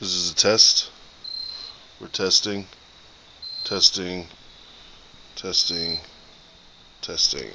This is a test. We're testing, testing, testing, testing.